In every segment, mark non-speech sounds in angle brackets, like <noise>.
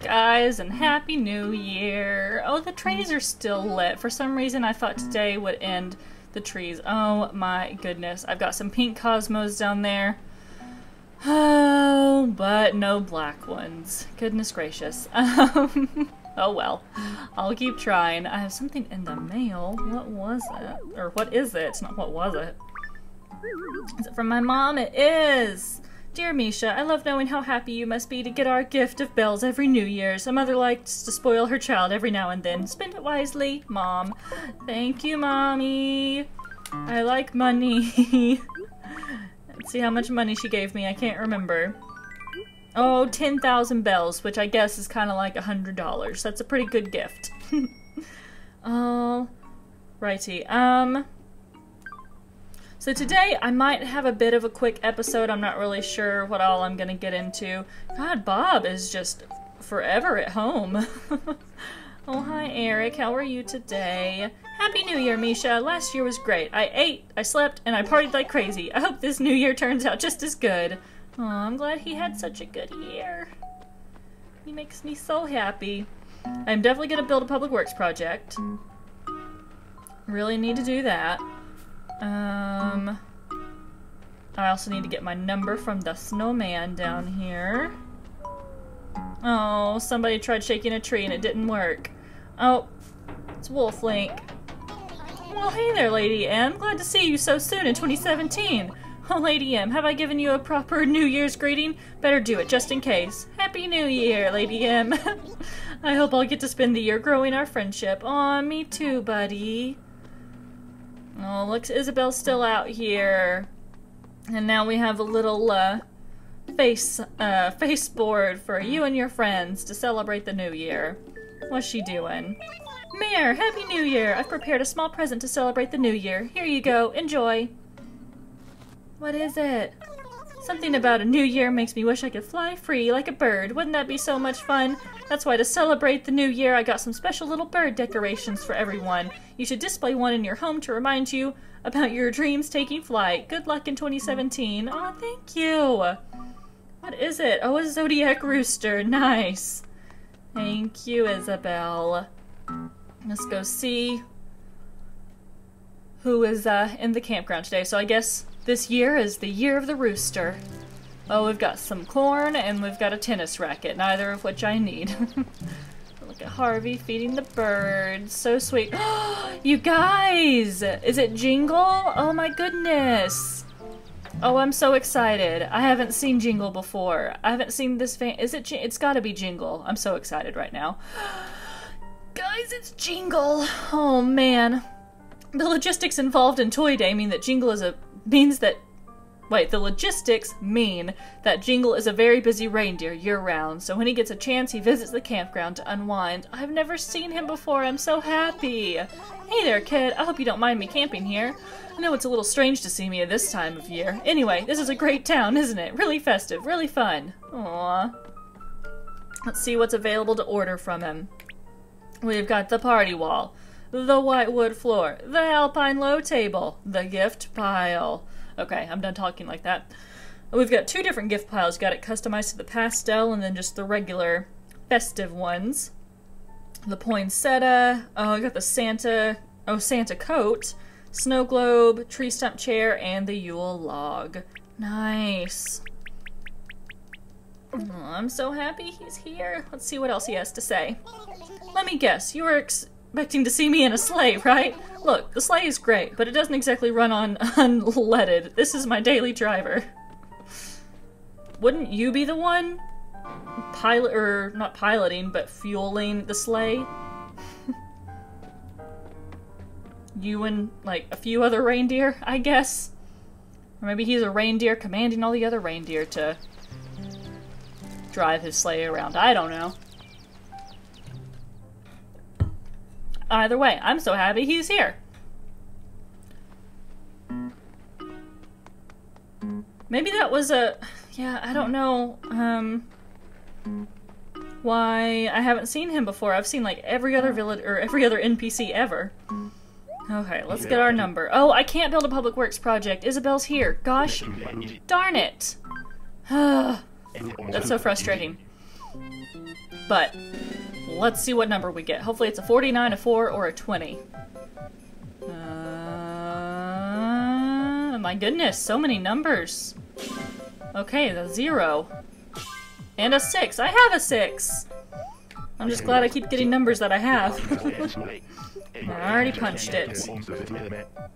guys, and Happy New Year! Oh, the trees are still lit. For some reason, I thought today would end the trees. Oh my goodness. I've got some pink cosmos down there. Oh, but no black ones. Goodness gracious. Um, <laughs> oh well. I'll keep trying. I have something in the mail. What was it? Or what is it? It's not what was it. Is it from my mom? It is! Dear Mischa, I love knowing how happy you must be to get our gift of bells every New Year's. A mother likes to spoil her child every now and then. Spend it wisely, Mom. Thank you, Mommy. I like money. <laughs> Let's see how much money she gave me. I can't remember. Oh, 10,000 bells, which I guess is kind of like a $100. That's a pretty good gift. <laughs> oh, righty. Um... So today I might have a bit of a quick episode. I'm not really sure what all I'm gonna get into. God, Bob is just forever at home. <laughs> oh, hi Eric. How are you today? Happy New Year, Mischa. Last year was great. I ate, I slept, and I partied like crazy. I hope this new year turns out just as good. Oh, I'm glad he had such a good year. He makes me so happy. I'm definitely gonna build a public works project. Really need to do that. Um, I also need to get my number from the snowman down here. Oh, somebody tried shaking a tree and it didn't work. Oh, it's Wolf Link. Well, hey there, Lady M. Glad to see you so soon in 2017. Oh, Lady M, have I given you a proper New Year's greeting? Better do it, just in case. Happy New Year, Lady M. <laughs> I hope I'll get to spend the year growing our friendship. Aw, me too, buddy. Oh, looks Isabelle's still out here. And now we have a little uh, face uh, face board for you and your friends to celebrate the new year. What's she doing? Mayor, Happy New Year! I've prepared a small present to celebrate the new year. Here you go. Enjoy. What is it? Something about a new year makes me wish I could fly free like a bird. Wouldn't that be so much fun? That's why to celebrate the new year, I got some special little bird decorations for everyone. You should display one in your home to remind you about your dreams taking flight. Good luck in 2017. Oh, thank you. What is it? Oh, a zodiac rooster. Nice. Thank you, Isabelle. Let's go see who is uh, in the campground today. So I guess this year is the year of the rooster. Oh, we've got some corn and we've got a tennis racket, neither of which I need. <laughs> Look at Harvey feeding the birds. So sweet. <gasps> you guys! Is it Jingle? Oh my goodness! Oh, I'm so excited. I haven't seen Jingle before. I haven't seen this fan- Is it- It's gotta be Jingle. I'm so excited right now. <gasps> Guys, it's Jingle! Oh man. The logistics involved in Toy Day mean that Jingle is a means that Wait, the logistics mean that Jingle is a very busy reindeer year-round, so when he gets a chance, he visits the campground to unwind. I've never seen him before, I'm so happy! Hey there, kid, I hope you don't mind me camping here. I know it's a little strange to see me at this time of year. Anyway, this is a great town, isn't it? Really festive, really fun. Aww. Let's see what's available to order from him. We've got the party wall, the white wood floor, the alpine low table, the gift pile. Okay, I'm done talking like that. We've got two different gift piles. Got it customized to the pastel and then just the regular festive ones. The poinsettia. Oh, I got the Santa. Oh, Santa coat. Snow globe, tree stump chair, and the Yule log. Nice. Oh, I'm so happy he's here. Let's see what else he has to say. Let me guess, you were expecting to see me in a sleigh, right? Look, the sleigh is great, but it doesn't exactly run on <laughs> unleaded. This is my daily driver. Wouldn't you be the one pilot or not piloting, but fueling the sleigh? <laughs> you and like a few other reindeer, I guess. Or maybe he's a reindeer commanding all the other reindeer to drive his sleigh around. I don't know. Either way, I'm so happy he's here. Maybe that was a... Yeah, I don't know um, why I haven't seen him before. I've seen like every other village or every other NPC ever. Okay, let's get our number. Oh, I can't build a public works project. Isabelle's here. Gosh darn it. <sighs> That's so frustrating. But let's see what number we get. Hopefully it's a 49, a 4, or a 20. Uh, my goodness, so many numbers. Okay, the 0. And a 6. I have a 6! I'm just glad I keep getting numbers that I have. <laughs> I already punched it.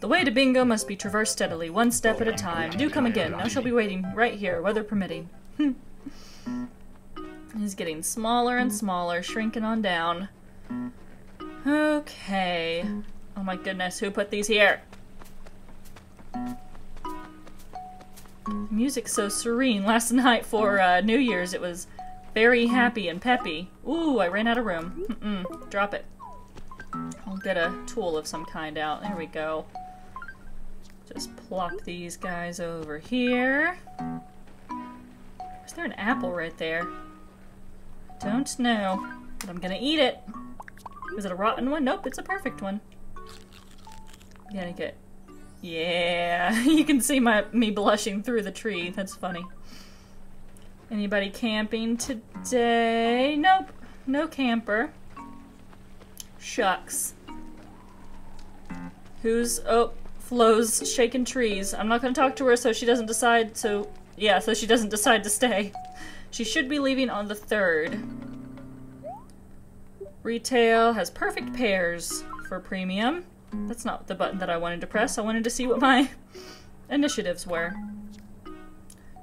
The way to bingo must be traversed steadily, one step at a time. Do come again. I shall be waiting right here, weather permitting. <laughs> He's getting smaller and smaller, shrinking on down. Okay. Oh my goodness, who put these here? Music's so serene. <laughs> Last night for uh, New Year's, it was very happy and peppy. Ooh, I ran out of room. Mm -mm. Drop it. I'll get a tool of some kind out. There we go. Just plop these guys over here. Is there an apple right there? Don't know, but I'm gonna eat it. Is it a rotten one? Nope, it's a perfect one. Gonna get... Yeah, <laughs> you can see my me blushing through the tree. That's funny. Anybody camping today? Nope. No camper. Shucks. Who's... Oh, Flo's shaking trees. I'm not gonna talk to her so she doesn't decide so... Yeah, so she doesn't decide to stay. She should be leaving on the 3rd. Retail has perfect pairs for premium. That's not the button that I wanted to press. I wanted to see what my <laughs> initiatives were.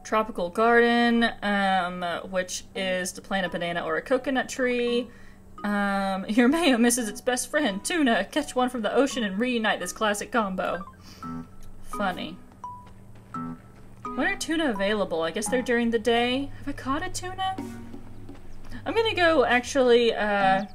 Tropical Garden, um, which is to plant a banana or a coconut tree. Um, <laughs> your mayo misses its best friend, tuna. Catch one from the ocean and reunite this classic combo. Funny. When are tuna available? I guess they're during the day. Have I caught a tuna? I'm gonna go actually uh,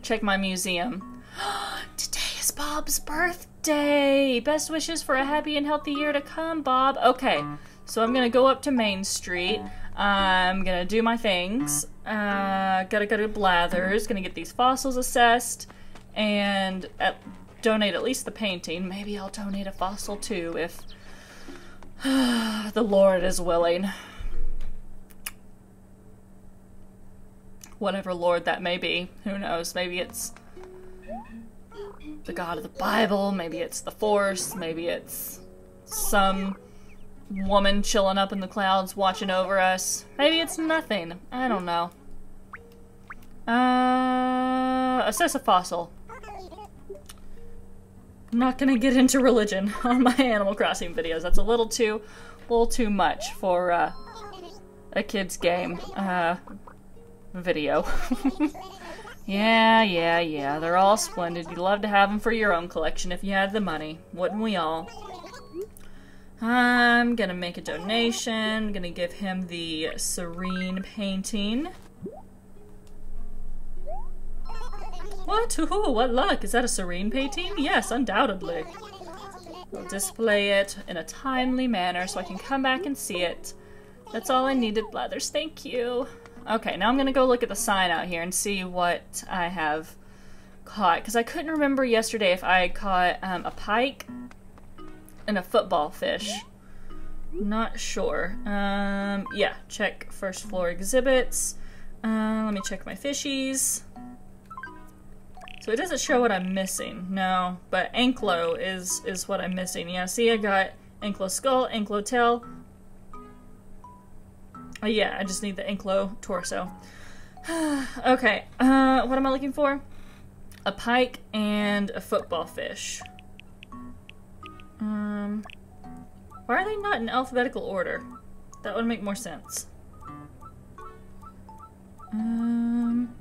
check my museum. <gasps> Today is Bob's birthday! Best wishes for a happy and healthy year to come, Bob. Okay. So I'm gonna go up to Main Street. I'm gonna do my things. Uh, gotta go to Blathers. Gonna get these fossils assessed, and at, donate at least the painting. Maybe I'll donate a fossil too if <sighs> the Lord is willing. Whatever Lord that may be. Who knows? Maybe it's the God of the Bible. Maybe it's the Force. Maybe it's some woman chilling up in the clouds watching over us. Maybe it's nothing. I don't know. Uh, assess a fossil. I'm not gonna get into religion <laughs> on my Animal Crossing videos. That's a little too, little too much for uh, a kid's game uh, video. <laughs> yeah, yeah, yeah. They're all splendid. You'd love to have them for your own collection if you had the money. Wouldn't we all? I'm gonna make a donation. I'm gonna give him the Serene painting. What? Ooh, what luck! Is that a Serene painting? Yes, undoubtedly. I'll display it in a timely manner so I can come back and see it. That's all I needed, Blathers. Thank you. Okay, now I'm gonna go look at the sign out here and see what I have caught. Because I couldn't remember yesterday if I caught um, a pike and a football fish. Not sure. Um, yeah, check first floor exhibits. Uh, let me check my fishies. So it doesn't show what I'm missing. No, but Ankylo is is what I'm missing. Yeah, see, I got Ankylo skull, Ankylo tail. Oh yeah, I just need the Ankylo torso. <sighs> okay, uh, what am I looking for? A pike and a football fish. Um, why are they not in alphabetical order? That would make more sense. Um...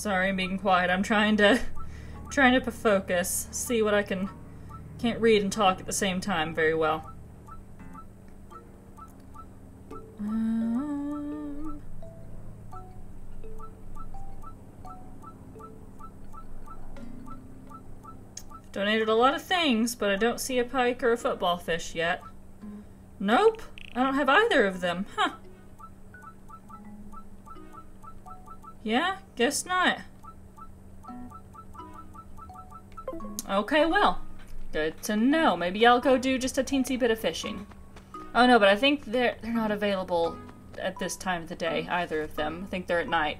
Sorry, I'm being quiet. I'm trying to <laughs> trying to focus, see what I can can't read and talk at the same time very well. Um, donated a lot of things, but I don't see a pike or a football fish yet. Nope, I don't have either of them. Huh. Yeah, guess not. Okay, well, good to know. Maybe I'll go do just a teensy bit of fishing. Oh no, but I think they're they're not available at this time of the day, either of them. I think they're at night.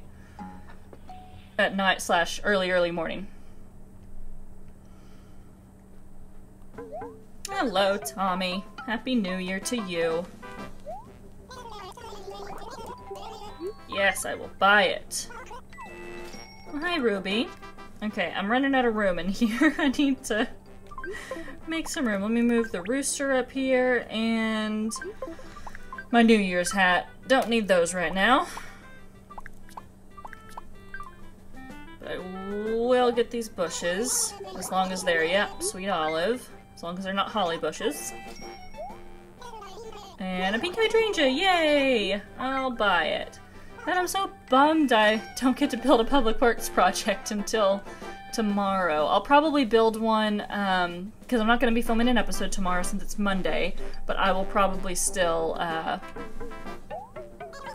At night slash early, early morning. Hello, Tommy. Happy New Year to you. Yes, I will buy it. Oh, hi, Ruby. Okay, I'm running out of room in <laughs> here. I need to make some room. Let me move the rooster up here and my New Year's hat. Don't need those right now. But I will get these bushes, as long as they're, yep, sweet olive. As long as they're not holly bushes. And a pink hydrangea, yay! I'll buy it. And I'm so bummed I don't get to build a public works project until tomorrow. I'll probably build one, because um, I'm not going to be filming an episode tomorrow since it's Monday, but I will probably still, uh,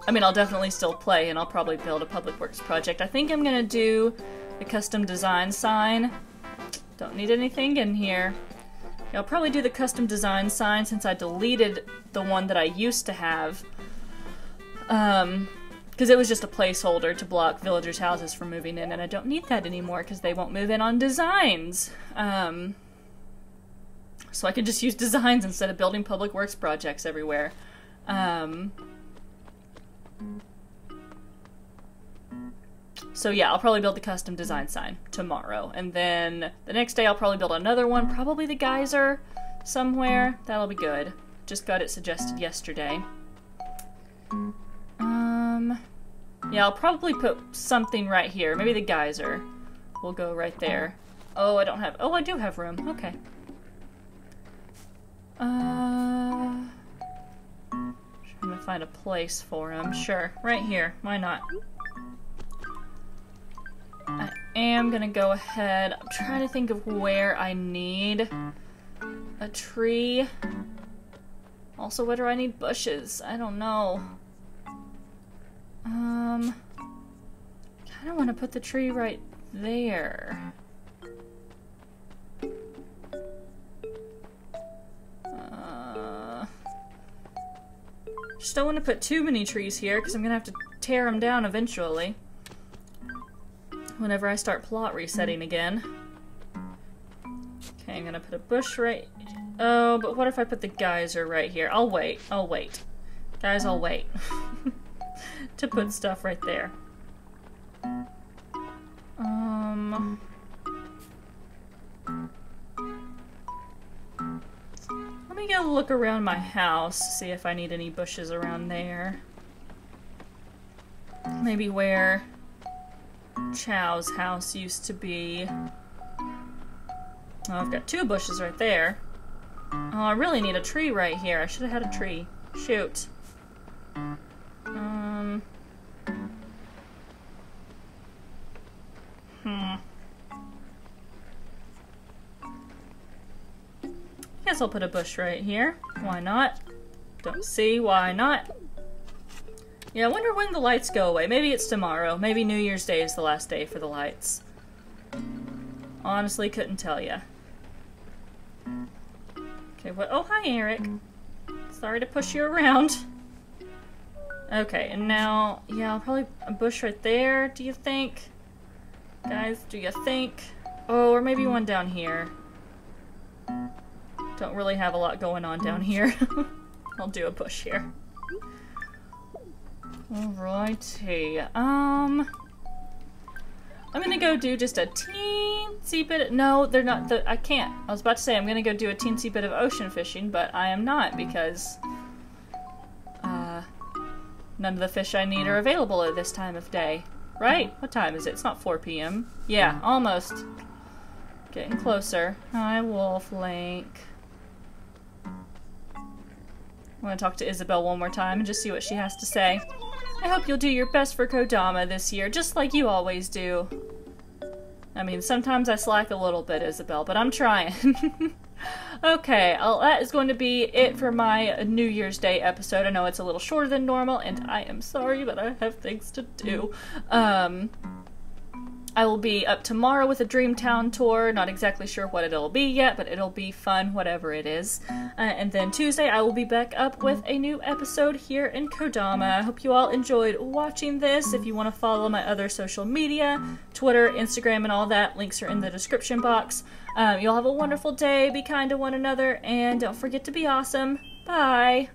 I mean, I'll definitely still play, and I'll probably build a public works project. I think I'm going to do a custom design sign. Don't need anything in here. Yeah, I'll probably do the custom design sign since I deleted the one that I used to have. Um, because it was just a placeholder to block villagers' houses from moving in, and I don't need that anymore because they won't move in on designs. Um, so I can just use designs instead of building public works projects everywhere. Um, so yeah, I'll probably build the custom design sign tomorrow, and then the next day I'll probably build another one, probably the geyser somewhere. That'll be good. Just got it suggested yesterday. Yeah, I'll probably put something right here. Maybe the geyser will go right there. Oh, I don't have, oh, I do have room. Okay. Uh, trying to find a place for him. Sure, right here. Why not? I am gonna go ahead. I'm trying to think of where I need a tree. Also, where do I need bushes? I don't know. Um, kind of want to put the tree right there. Uh, just don't want to put too many trees here because I'm going to have to tear them down eventually. Whenever I start plot resetting again. Okay, I'm going to put a bush right... Oh, but what if I put the geyser right here? I'll wait. I'll wait. Guys, I'll wait. <laughs> to put stuff right there. Um... Let me go look around my house, see if I need any bushes around there. Maybe where Chow's house used to be. Oh, I've got two bushes right there. Oh, I really need a tree right here. I should have had a tree. Shoot. Hmm. Guess I'll put a bush right here. Why not? Don't see why not. Yeah, I wonder when the lights go away. Maybe it's tomorrow. Maybe New Year's Day is the last day for the lights. Honestly, couldn't tell ya. Okay, what? Oh, hi, Eric. Sorry to push you around. Okay, and now, yeah, I'll probably a bush right there, do you think? Guys, do you think? Oh, or maybe one down here. Don't really have a lot going on down here. <laughs> I'll do a push here. Alrighty, um... I'm gonna go do just a teensy bit. No, they're not. The, I can't. I was about to say I'm gonna go do a teensy bit of ocean fishing, but I am not because uh, none of the fish I need are available at this time of day. Right? What time is it? It's not 4 p.m. Yeah, almost. Getting closer. Hi, Wolf Link. I want to talk to Isabelle one more time and just see what she has to say. I hope you'll do your best for Kodama this year, just like you always do. I mean, sometimes I slack a little bit, Isabelle, but I'm trying. <laughs> okay, well, that is going to be it for my New Year's Day episode. I know it's a little shorter than normal, and I am sorry, but I have things to do. Um, I will be up tomorrow with a Dreamtown tour. Not exactly sure what it'll be yet, but it'll be fun, whatever it is. Uh, and then Tuesday, I will be back up with a new episode here in Kodama. I hope you all enjoyed watching this. If you want to follow my other social media, Twitter, Instagram, and all that, links are in the description box. Um, you all have a wonderful day. Be kind to one another, and don't forget to be awesome. Bye.